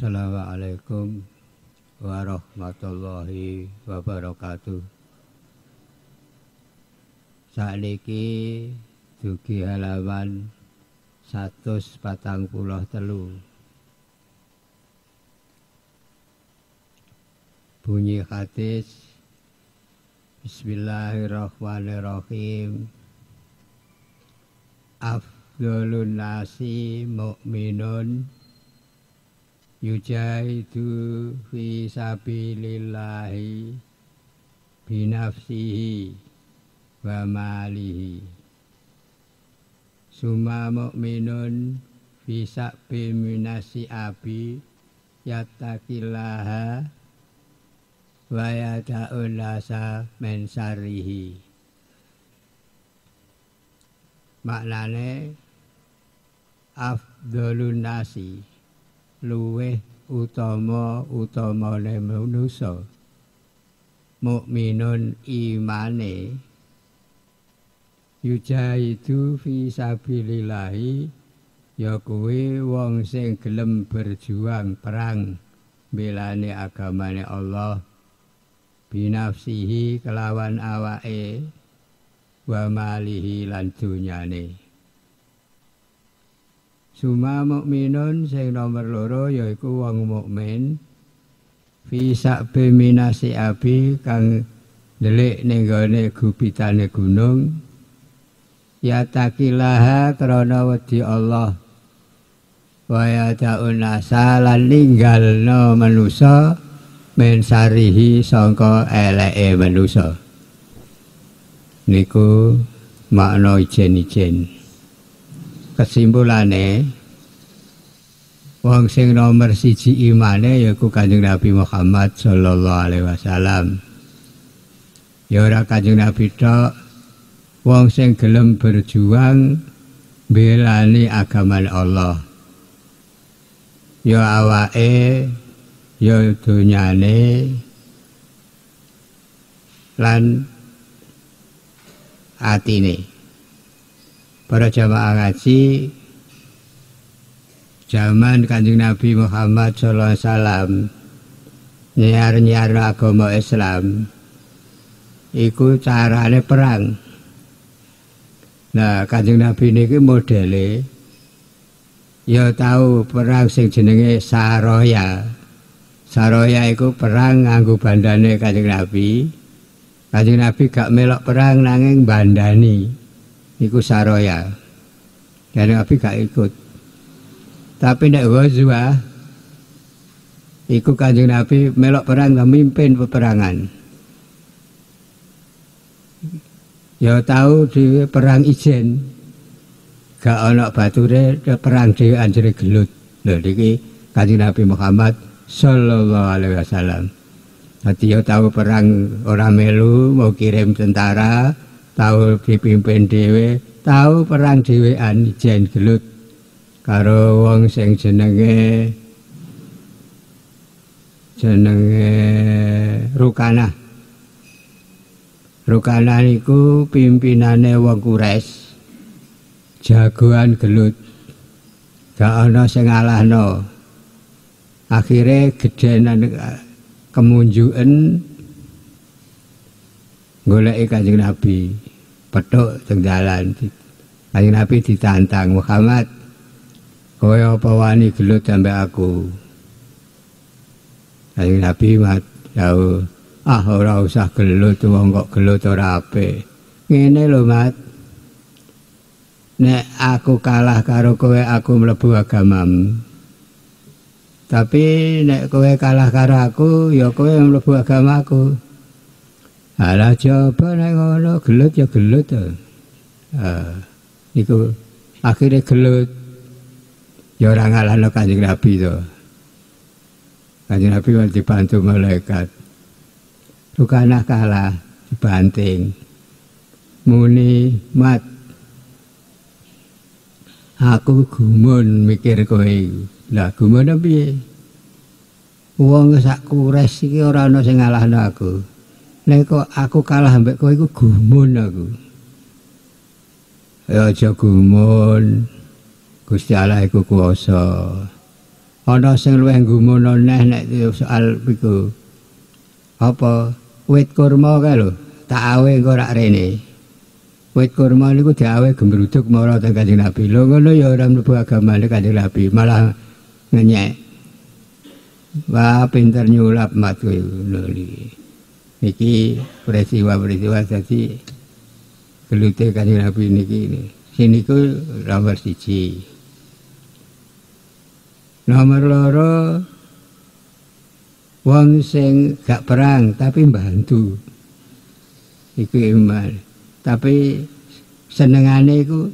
Assalamualaikum warahmatullahi wabarakatuh. Sakniki dugi halaman 143. Bunyi hadis Bismillahirrahmanirrahim. Afdolun nasi mu'minun yujahidu fi sabilillahi binafsihi wa malihi. Summa mu'minun fi sa'bi minasi abi yattaqillaha wa yada'un nasa men sarihi maknane afdolun nasi luweh utama utamane manusa mukminun imane. Yujahidu fi sabilillahi ya kuwi wong sing gelem berjuang perang belane agamane Allah. Binafsihi kelawan awake wa malihi lan dunyane Suma mukminun sing nomor loro yaiku wong mukmin fi sa'bi minasi abi kang delik ning gone gubitane gunung. Ya takilaha krana wedi Allah. Wa ya ta'una salan ninggalno manusa men sarihi sangka eleke manusa. Niku makna ijen-ijen kesimpulane wong sing nomor siji imane yaiku Kanjeng Nabi Muhammad sallallahu alaihi wasallam. Ya ora Kanjeng Nabi tok wong sing gelem berjuang belani agama Allah. Ya awake ya dunyane lan atine. Para jamaah ngaji zaman kanjeng Nabi Muhammad sallallahu alaihi wasallam nyiar-nyiar agama Islam iku carane perang. Nah kanjeng Nabi niki modele ya tahu perang sing jenenge Saroya. Saroya iku perang nganggo bandane kanjeng Nabi. Kanjeng Nabi gak melok perang nanging bandani iku saroya. Jadi Nabi gak ikut. Tapi nek wazwa iku Kanjeng Nabi melok perang mimpin peperangan. Ya tahu di perang ijen gak ana bature perang dhewe anjere gelut. Lho iki Kanjeng Nabi Muhammad sallallahu alaihi wasallam. Ya tahu perang ora melu mau kirim tentara, tau dipimpin dhewe, tau perang dhewean ijen gelut karo wong sing jenenge jenenge Rukana. Rukana niku pimpinane wong Quraisy. Jagoan gelut. Gak ana sing ngalahno. Akhire gedenan kemunjukan golek Kanjeng Nabi. Petuk teng dalan. Kanjeng Nabi ditantang Muhammad, kowe apa wani gelut sampe aku? Kanjeng Nabi mat jauh, ah ora usah gelut wong kok gelut ora apik. Ngene lho, Mat. Nek aku kalah karo kowe aku mlebu agamamu. Tapi nek kowe kalah karo aku ya kowe mlebu agamaku. Ala coba nek ngono gelut ya gelut. Ah, niku akhire gelut. Ya ora ngalahno Kanjeng Nabi to. Kanjeng Nabi wis dibantu malaikat. Rukana kalah dibanting. Muni mat Aku gumun mikir kowe. Lah gumun piye? Wong sak kures iki ora ana sing ngalahno aku. Nek kok aku kalah ambek kowe iku gumun aku. Ya aja gumun. Gusti Allah iku kuwasa. ana sing luwih gumono neh nek soal iku. Apa? Wit kurma kae lho. Tak awe engko rak rene. Wit kurma niku diawe gembruduk mara teng Kanjeng Nabi. Lho ngono ya ora mlebu agama Kanjeng Nabi. Malah ngenyek. Wah pinter nyulap mat kuwi lho iki peristiwa-peristiwa dadi gelute Kanjeng Nabi niki sini ku nomor siji Nomor loro wong sing gak perang tapi mbantu. Iku iman. Tapi senengane iku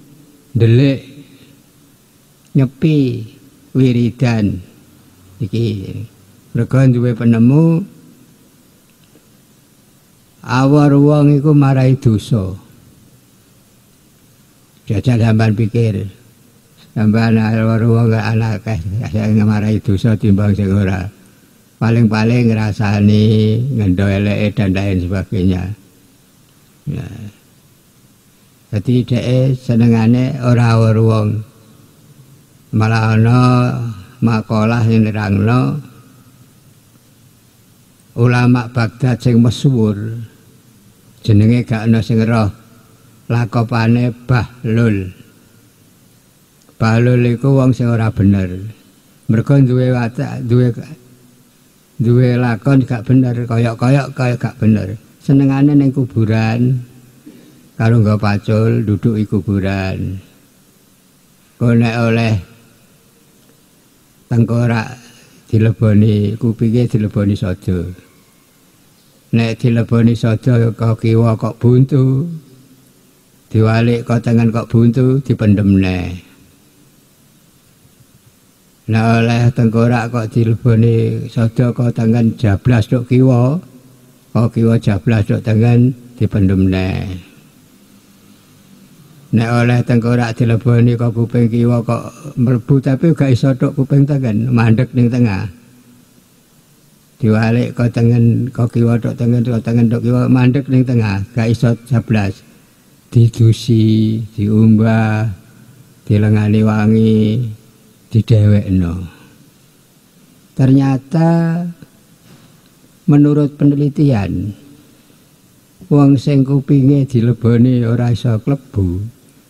ndelik nyepi wiridan iki. Mergo duwe penemu awar wong iku marai dosa. Jajal sampean pikir, sampean wong anak sing ngamarai dosa timbang sing ora. Paling-paling ngrasani ngendo eleke dan lain sebagainya. Ya. Jadi dhek senengane ora wong. Malah ana makalah sing nerangno ulama Baghdad sing masyhur jenenge gak ana sing roh lakopane Bahlul balul iku wong sing ora bener. Mergo duwe watak, duwe duwe lakon gak bener, koyok-koyok kaya gak bener. Senengane ning kuburan karo nggo pacul duduk di kuburan. Konek oleh tengkorak dileboni kupinge dileboni sojo. Nek dileboni sojo kok kiwa kok buntu. Diwalik kok tangan kok buntu dipendem nek. Nah oleh tengkorak kok dileboni sada kok tangan jablas tok kiwa. Kok kiwa jablas tok tangan dipendem neh. Nek oleh tengkorak dileboni kok kuping kiwa kok mlebu tapi gak iso tok kuping tangan, mandek ning tengah. Diwalik kok tangan kok kiwa tok tangan kok tangan tok kiwa mandek ning tengah, gak iso jablas. Didusi, diumbah, dilengani wangi, didewekno. Ternyata menurut penelitian wong sing kupinge dileboni ora iso klebu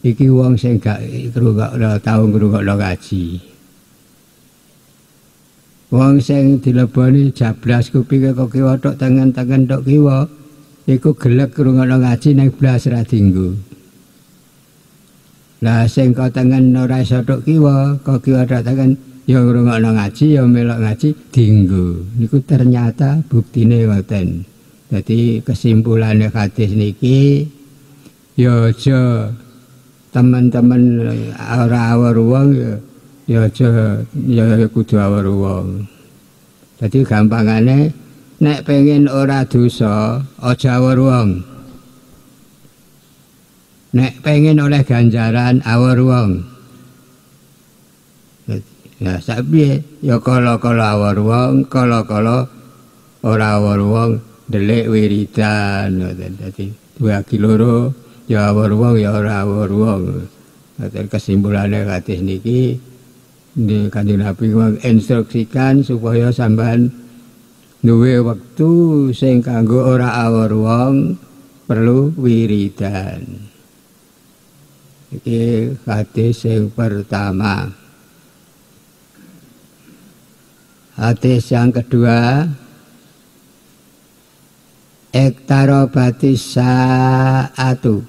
iki wong sing gak ngrungokno tau ngrungokno ngaji. Wong sing dileboni jablas kupinge kok kiwa tok tangan-tangan tok kiwa iku gelek ngrungokno ngaji nek blas ra dinggo. Lah sing kok tengen ora iso tok kiwa, kok kiwa tok tengen ya ngrungokno ngaji ya melok ngaji dinggo. Niku ternyata buktine ngoten. Dadi kesimpulane hadis niki ya aja teman-teman ora awar wong ya ya aja ya kudu awar wong. Dadi gampangane nek pengen ora dosa aja awar wong. nek pengen oleh ganjaran awar wong. Ya sabi ya kala-kala awar wong kala-kala ora awar wong delik wiridan. Dadi dua kiloro ya awar wong ya ora awar wong. Dadi kesimpulane hadis niki di kanjeng Nabi instruksikan supaya sampean duwe wektu sing kanggo ora awar wong perlu wiridan. Iki hadis yang pertama. Hadis yang kedua. Ektaro batisa atu.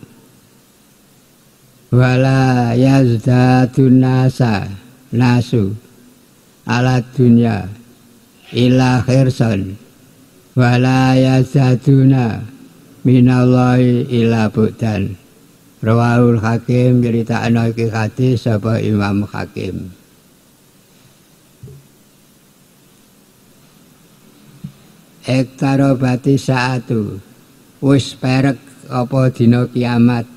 Wala yazdadun nasa nasu ala dunya ila khirsan wala yazdaduna minallahi ila budan. Rawahul Hakim cerita anak hadis sapa Imam Hakim. Ektaro bati saatu wis perek apa dina kiamat.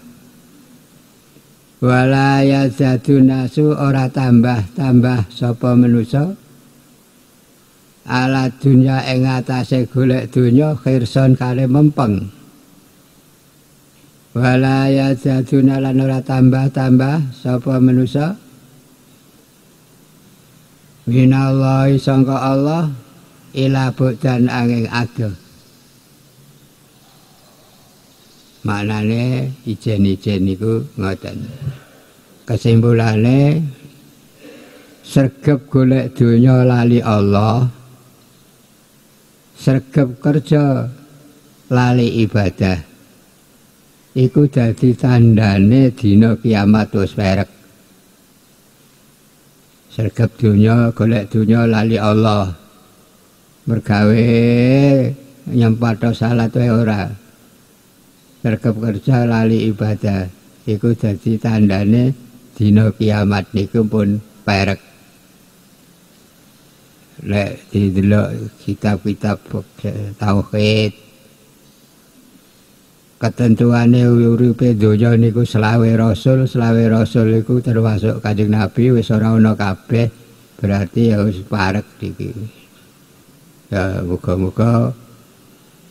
Wala yazadu nasu ora tambah-tambah sapa manusa. Ala dunya ing atase golek dunya khirson kale mempeng. wala ya jaduna lan ora tambah-tambah sapa manusa minallahi sangka Allah ila budan angin adoh maknane ijen-ijen niku ngoten. Kesimpulane sregep golek donya lali Allah sregep kerja lali ibadah iku dadi tandane dina kiamat wis perek sregep donya golek donya lali Allah. Mergawe nyempato salat wae ora sregep kerja lali ibadah iku dadi tandane dina kiamat niku pun perek. Lek didelok kitab-kitab tauhid. Ketentuane uripe donya niku selawe rasul selawe rasul iku termasuk kanjeng nabi wis ora ana kabeh berarti ya wis parek iki ya muga-muga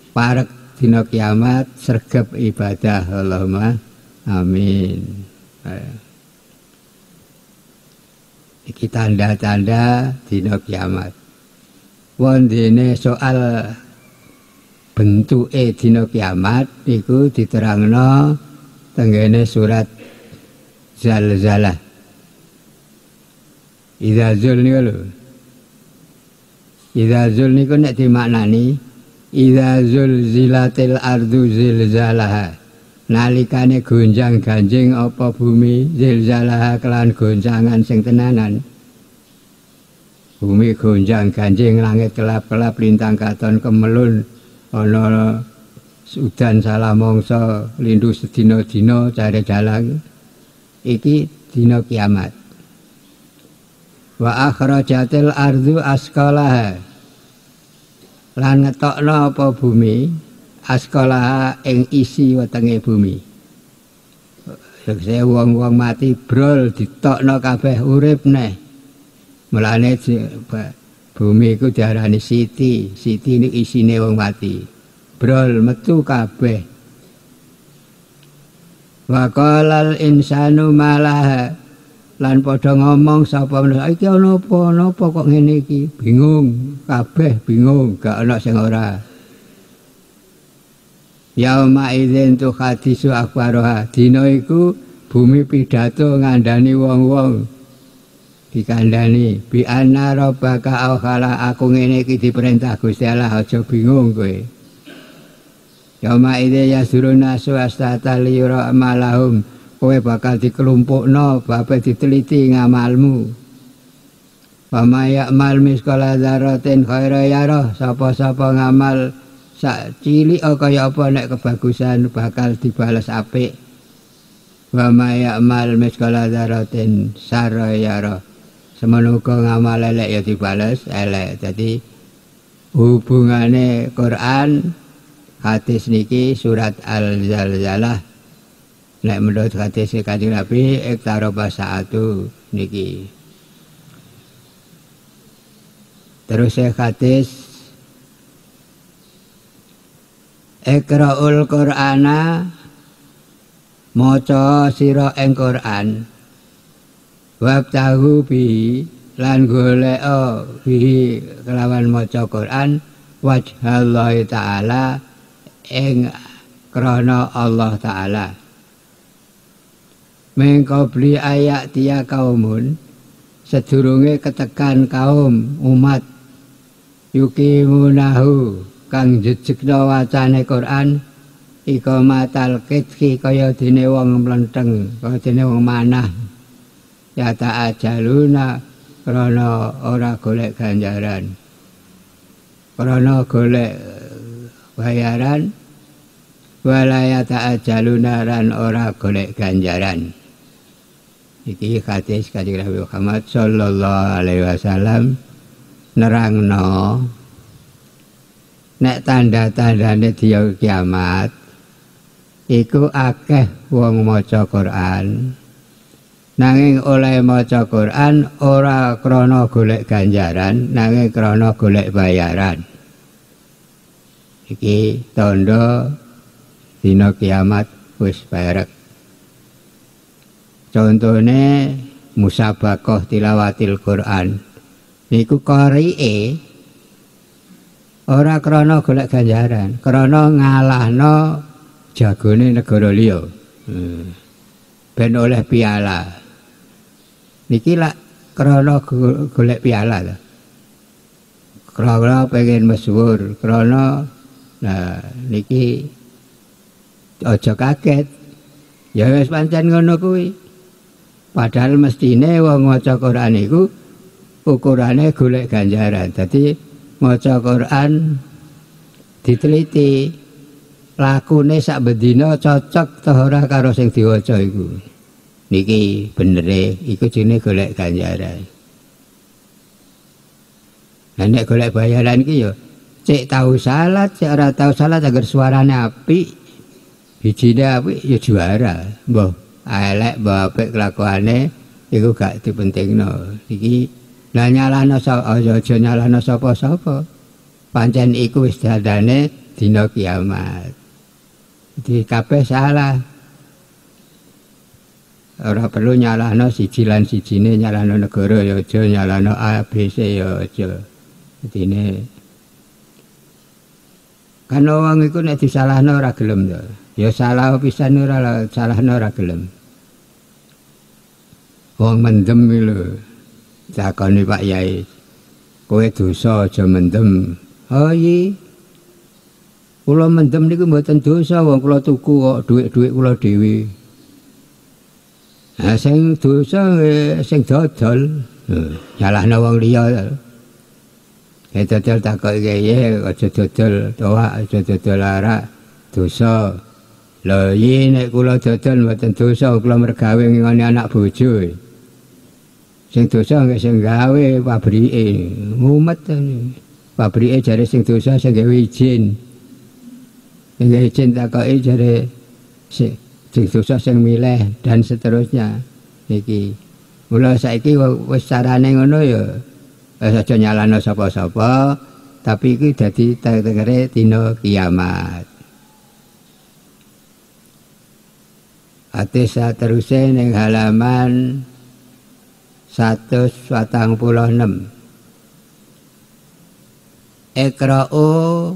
parek dina kiamat sregep ibadah Allahumma amin iki tanda-tanda dina kiamat wondene soal bentuke dina kiamat iku diterangno tenggene surat Zalzalah. Idza zul niku lho. Idza zul niku nek dimaknani Idza zulzilatil ardu zilzalaha. Nalikane gonjang-ganjing apa bumi zilzalaha kelan gonjangan sing tenanan. Bumi gonjang ganjing langit kelap-kelap lintang katon kemelun ana udan salah mangsa lindu sedina-dina cari dalang iki dina kiamat wa akhrajatil ardu askalaha lan ngetokno apa bumi askalaha ing isi wetenge bumi Sekse wong-wong mati brol ditokno kabeh urip neh Mulane bumi iku diarani siti, siti ini isine wong mati. Brol metu kabeh. Wa qalal insanu malah lan padha ngomong sapa menawa iki ana apa napa kok ngene iki? Bingung. Kabeh bingung gak ana sing ora. Yauma idzin tu hadisu akbaroha dina iku bumi pidato ngandani wong-wong. Dikandani bi anna rabbaka awhala aku ngene iki diperintah Gusti Allah. Aja bingung kowe. Ya suruna swastata liyura malahum kowe bakal dikelumpukno bape diteliti ngamalmu. Pama ya'mal miskala dzaratin khaira yarah sapa-sapa ngamal sak cilik kaya apa nek kebagusan bakal dibales apik. Wa may ya'mal miskala dzaratin sarra yarah semono ngamal elek ya dibales elek. Dadi hubungane Quran hadis niki surat al-zalzalah nek menurut hadis kanjeng Nabi iktaro basaatu niki. Terus saya hadis Ikra'ul Qur'ana maca sira ing Qur'an wabtahu bi lan golek bi kelawan maca Quran wajhallahi taala ing krana Allah taala mengko beli ayat dia kaumun sedurunge ketekan kaum umat. Yuki munahu kang jejegna wacane Quran iko matal kitki kaya dene wong mlenteng kaya dene wong manah. Ya ta'ajaluna krana ora golek ganjaran. Krana golek bayaran wala ya ta'ajaluna ran ora golek ganjaran iki hadis kanjeng Nabi Muhammad sallallahu alaihi wasallam nerangno nek tanda-tandane dia kiamat iku akeh wong maca Quran. Nanging oleh maca Quran ora krana golek ganjaran nanging krana golek bayaran. Iki tondo dina kiamat wis perek contone musabakoh tilawatil Quran. Niku korike ora krana golek ganjaran krana ngalahno jagone negara liya. Hmm. ben oleh piala. Niki lak krana golek piala krana pengen masyhur krana nah niki aja kaget. Ya wis pancen ngono kuwi padahal mestine wong maca Quran iku ukurane golek ganjaran. Dadi maca Quran diteliti lakune sak bedina cocok ta ora karo sing diwaca iku. Niki benere iku jenenge golek ganjaran. Lah nek golek bayaran iki ya cek tahu salat, cek ora tahu salat agar suarane apik. Bijine apik ya juara. Mbah elek apik kelakuane iku gak dipentingno. Iki Lah nyalahno aja nyalahno sapa-sapa. Pancen iku wis dadane dina kiamat. Di kabeh salah. Ora perlu nyalahno siji lan sijine nyalahno negara ya aja nyalahno ABC ya aja. Dine Kan wong iku nek disalahno ora gelem. Ya salah pisan ora salahno ora gelem. Wong mendem lho. Jakoni Pak Yai. Kowe dosa aja mendem. Iya. Kula mendem niku mboten dosa wong kula tuku kok dhuwit-dhuwit kula dhewe. Nah sing dosa sing dodol. Nyalahno wong liya. Ya dodol takok iki aja dodol toa aja dodol arak dosa. Lha iki nek kula dodol mboten dosa kula mergawe ngene anak bojo. Sing dosa sing gawe pabrike mumet pabrike jare sing dosa sing gawe izin. Sing gawe izin takoki jare sing dosa sing milih dan seterusnya. Iki mula saiki wis carane ngono ya wis aja nyalano sapa-sapa tapi iki dadi tegere dina kiamat. Ate saterusé ning halaman satus watang puluh enam. Ikra'u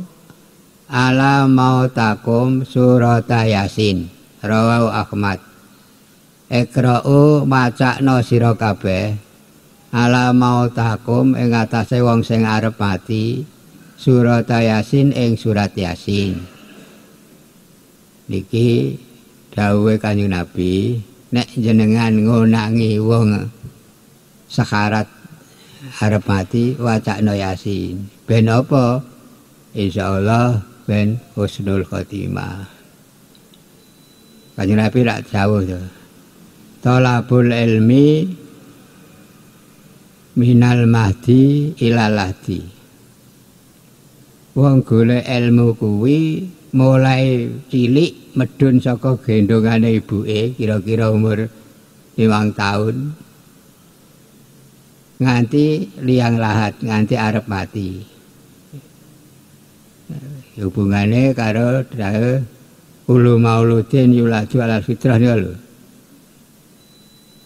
ala mautakum surat yasin rawau Ahmad. Ikra'u macakno sira kabeh ala mautakum ing atase wong sing arep mati surat yasin ing surat yasin. Niki dawuhe kanjeng Nabi nek jenengan ngonangi wong sakarat harap mati wacana yasin. Ben apa? Insyaallah ben husnul khotimah. Kanjeng nabi rak jauh to. Talabul ilmi minal mahdi ilalati wong golek ilmu kuwi mulai cilik medun saka gendongane ibuke kira-kira umur 5 tahun nganti liang lahat nganti arep mati. Hubungane karo dawe ulu mauludin yulaju ala fitrah niku lho.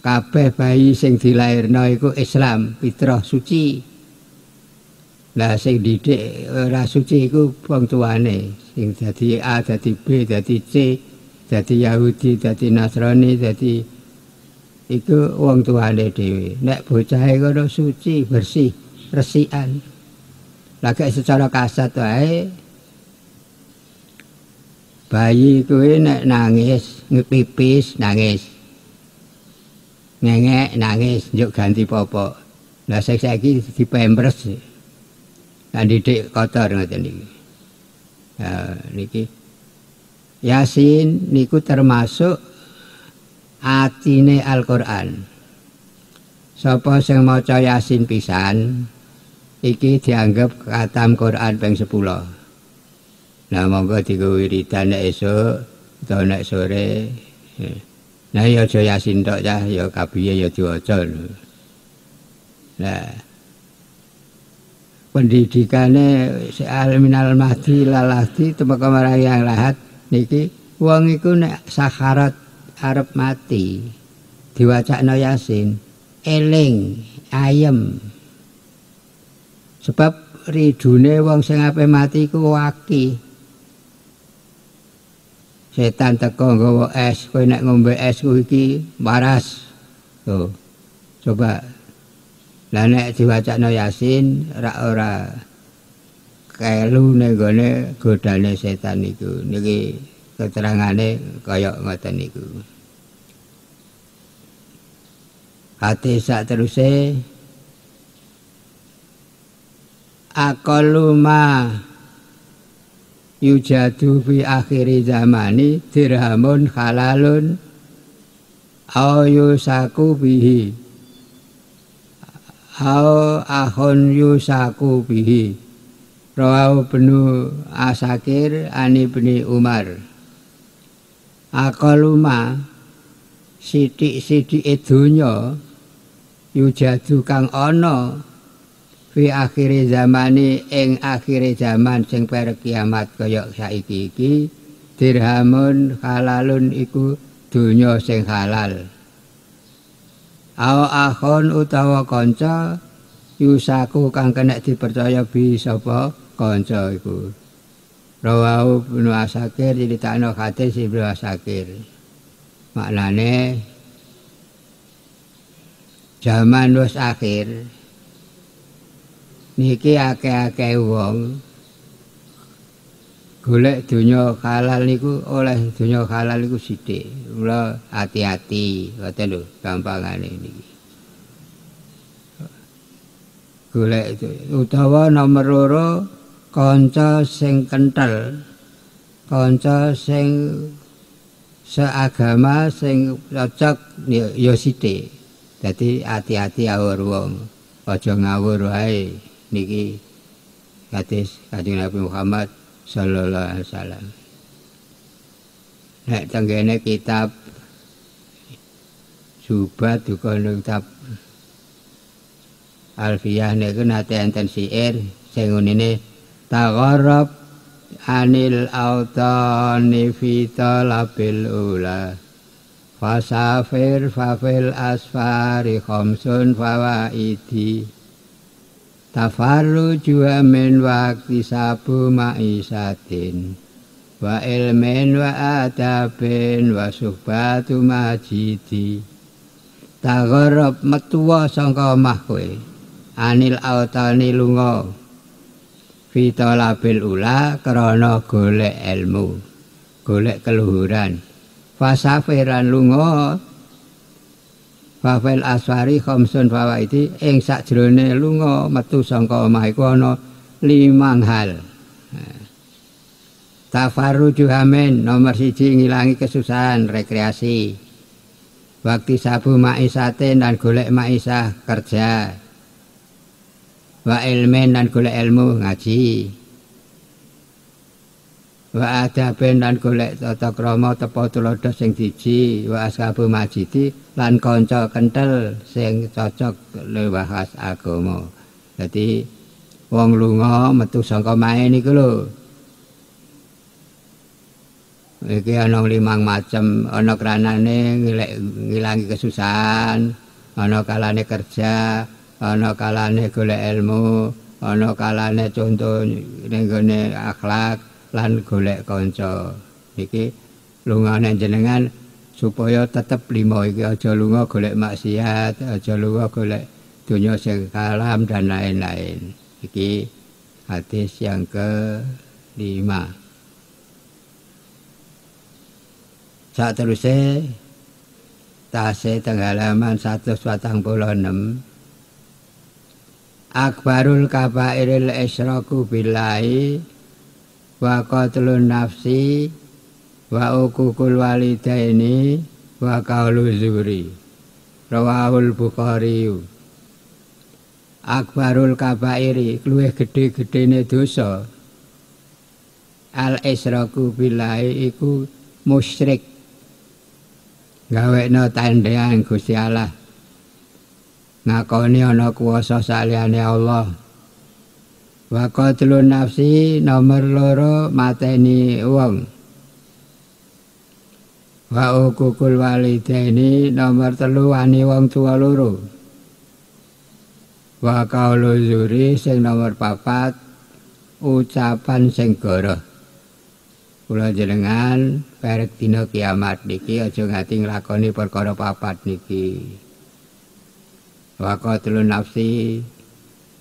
Kabeh bayi sing dilairno iku Islam fitrah suci. Lah sing didik ora suci iku wong tuane sing dadi A dadi B dadi C dadi Yahudi dadi Nasrani dadi iku wong tuane dhewe. Nek bocahe kono suci bersih resikan. Lagi secara kasat wae bayi kuwi nek nangis ngepipis nangis. Ngengek nangis njuk ganti popok. Lah saiki dipempres. Lan didik kotor ngoten iki. Ya niki Yasin niku termasuk atine Al-Qur'an. Sapa sing maca Yasin pisan iki dianggap katam Qur'an ping 10. Nah monggo digo wiridan nek esuk utawa nek sore. Nah ya aja Yasin tok ya, ya kabiye ya diwaca. Nah pendidikane si alminal mahdi lalahdi temeka marang yang lahat niki wong iku nek sakarat arep mati. Diwacakno yasin eling ayem. Sebab ridune wong sing ape mati ku waki. Setan teko nggawa es kowe nek ngombe es ku iki waras. Tuh coba. Lah nek diwacana yasin ra ora kelu ning gone godane setan iku. Niki keterangane kaya ngoten niku. Hati sak teruse akaluma yujadu fi akhiri zamani dirhamun halalun au yusaku bihi. Au ahon yusaku bihi. Rawau benu asakir ani beni umar akaluma sidik-sidik edunya yujadu kang ana fi akhire zamani ing akhire zaman sing per kiamat kaya saiki iki dirhamun halalun iku donya sing halal. Aw ahon utawa kanca yusaku kang kena dipercaya bi sapa kanca iku rawau bin asakir ditakno hadis ibnu asakir maknane Zaman wis akhir. Niki akeh-akeh wong golek donya halal niku oleh donya halal niku sithik. Mula hati-hati, ngoten lho gampangane niki. Golek utawa nomor loro kanca sing kental. Kanca sing seagama sing cocok ya sithik. Dadi hati-hati awur wong. Aja ngawur wae niki hadis Kanjeng Nabi Muhammad sallallahu alaihi wasallam. Nek tenggene kitab Subat duka kitab Alfiyah niku nate enten syair sing ngene tagharab anil autani fi talabil ula. Fasafir fafil asfari khamsun fawaidi. Tafarru jua min wakti sabu ma'isatin. Wa ilmin wa adabin wa suhbatu majidi. Tagorob metuwa sangka omah kowe Anil autani lunga Fita labil ula krana golek ilmu Golek keluhuran fasafiran lunga Fafel aswari khamsun fawaiti ing sakjroning lunga metu saka omah iku ana limang hal. Tafarruju hamen nomor siji ngilangi kesusahan rekreasi. Waktu sabu maisate dan golek maisah kerja. Wa ilmen dan golek ilmu ngaji. wa adaben lan golek tata krama tepa tulodo sing diji wa ashabu majidi lan kanca kentel sing cocok lewahas agama. Dadi wong lunga metu saka mae niku lho. Iki ana limang macem. Ana kranane ngilangi kesusahan ana kalane kerja ana kalane golek ilmu ana kalane contoh ning akhlak lan golek kanca. Iki lungane jenengan supaya tetep limo iki aja lunga golek maksiat aja lunga golek dunia sing kalam dan lain-lain. Iki hadis yang ke lima saat terusnya tase suatang puluh enam Akbarul kabairil esroku billahi wa qatlun nafsi wa uqul walidaini wa qaulu zuri. Rawahul bukhari. Akbarul kabairi luwih gedhe-gedhene dosa. Al israku billahi iku musyrik. Gawekno tandhean Gusti Allah ngakoni ana kuwasa saliyane Allah. Wa qatlun nafsi nomor loro mateni wong. Wa ukukul walidaini nomor telu wani wong tua loro. Wa kaulu zuri sing nomor papat ucapan sing goroh kula jenengan perek dina kiamat niki aja ngati nglakoni perkara papat niki wa qatlun nafsi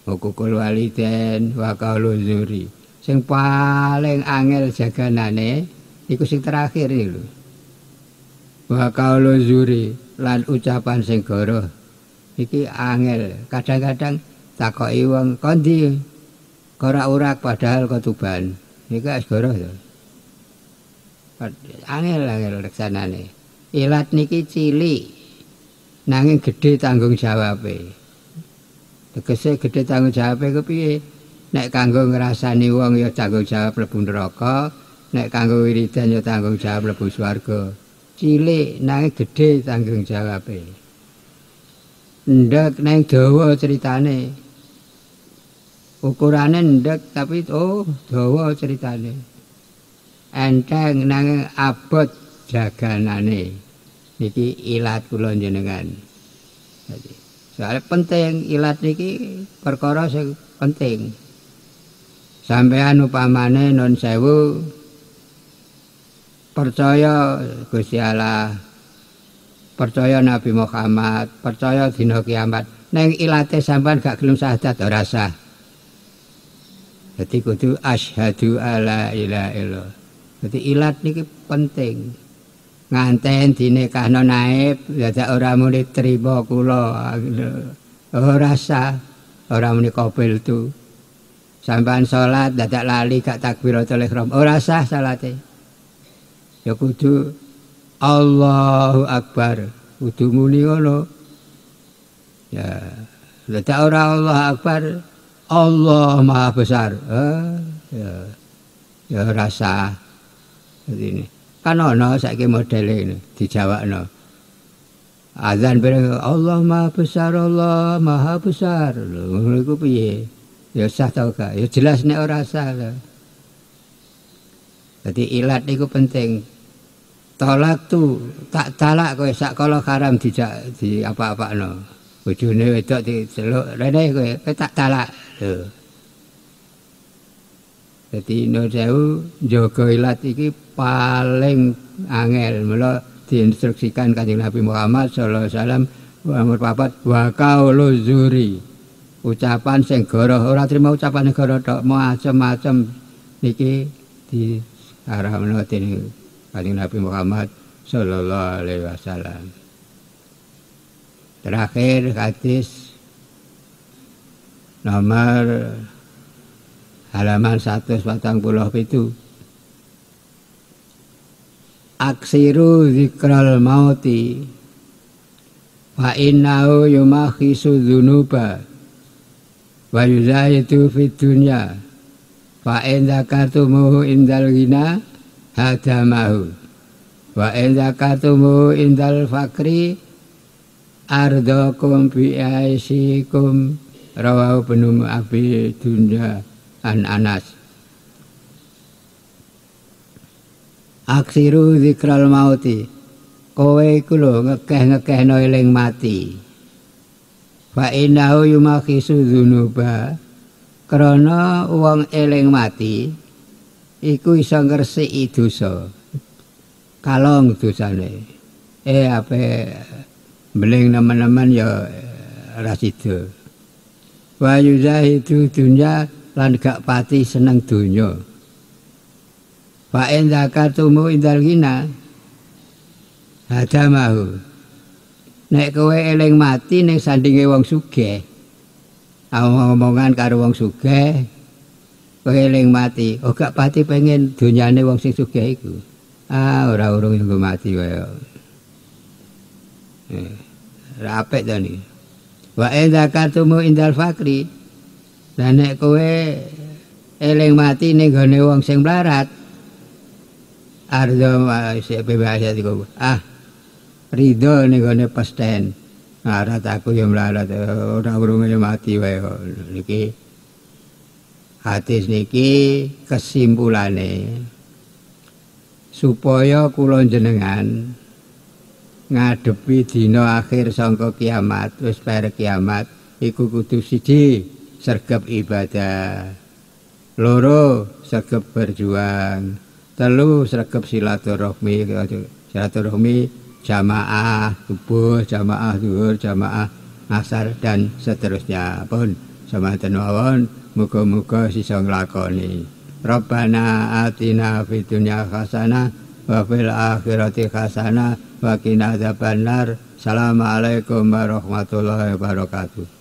hukukul waliden wa kaulu zuri sing paling angel jaganane iku sing terakhir iki lho wa kaulu zuri lan ucapan sing goroh. Iki angel. Kadang-kadang takoki wong kondi ora-urak padahal ketuban iki wis goroh to. Angel angel leksanane ilat niki cilik nanging gedhe tanggung jawabe. Tegese gedhe tanggung jawabe ku piye? Nek kanggo ngrasani wong ya tanggung jawab mlebu neraka nek kanggo wiridan ya tanggung jawab mlebu swarga. Cilik nanging gedhe tanggung jawabe. Ndek neng dawa ceritane ukurane ndek tapi oh dawa ceritane enteng nang abot jaganane niki ilat kula jenengan jadi soalnya penting ilat niki perkara sing penting sampean upamane non sewu percaya Gusti Allah percaya Nabi Muhammad, percaya dina kiamat. Neng ilate sampean gak gelem syahadat ora sah. Dadi kudu asyhadu alla ilaha illallah. Dadi ilat niki penting. Nganten dinikahno naib, dadak ora muni trima kula. Ora sah, ora muni qabil tu. Sampean salat dadak lali gak takbiratul ihram, ora sah salate. Ya kudu Allahu Akbar. Kudu muni ngono. Ya, lha ora Allah Akbar. Allah Maha Besar. Eh, ya. Ya rasa ini. Kan ana saiki modele ini dijawabno. Azan bareng Allah Maha Besar, Allah Maha Besar. Lho iku piye? Ya sah tau gak? Ya jelas nek ora sah. Jadi ilat itu penting. tolak tu tak talak kowe sak kala haram dijak di apa-apakno bojone wedok diceluk rene kowe tak talak lho no sewu jaga ilat iki paling angel. Mula diinstruksikan kanjeng Nabi Muhammad sallallahu alaihi wasallam nomor papat wa qaulu zuri. Ucapan sing goroh ora trimo ucapan goroh tok macam-macam niki di haramno dening kanjeng Nabi Muhammad sallallahu alaihi wasallam. Terakhir hadis nomor halaman 147 Aksiru zikral mauti. Wa innahu yumakhisu dhunuba. Wa yuzayitu fid dunya. Fa in zakatumuhu indal ghina hadamahu wa in zakatumu indal fakri ardakum bi aisikum. Rawahu abi dunya an anas aksiru zikral mauti kowe iku lho ngekeh-ngekehno eling mati fa innahu yumakhisu dzunuba krana wong eling mati iku iso ngresiki dosa. Kalong dosane. Eh ape beling nemen-nemen ya ora sida. Wa yuzahidu dunya lan gak pati seneng donya. Fa in zakatumu indal gina hadamahu. Nek kowe eling mati ning sandinge wong sugih. Omong-omongan karo wong sugih, keling mati. Oh gak pati pengen dunyane wong sing sugih iku. Ah ora urung nunggu mati wae. Eh, rapet to ni. Wa idza katumu indal fakri. Lah nek kowe eling mati ning gone wong sing mlarat. Ardo sik bebas iku. Ah. Ridho ning gone pesten. Ngarat aku yo mlarat ora urung mati wae. Niki hadis niki kesimpulane supaya kula jenengan ngadepi dina akhir sangka kiamat wis pare kiamat iku kudu siji sergap ibadah loro sergap berjuang telu sergap silaturahmi silaturahmi jamaah subuh jamaah zuhur jamaah asar dan seterusnya. Pun semanten mawon muga-muga sisa nglakoni. Rabbana atina fid dunya hasanah wa fil akhirati hasanah wa qina adzabannar. Assalamualaikum warahmatullahi wabarakatuh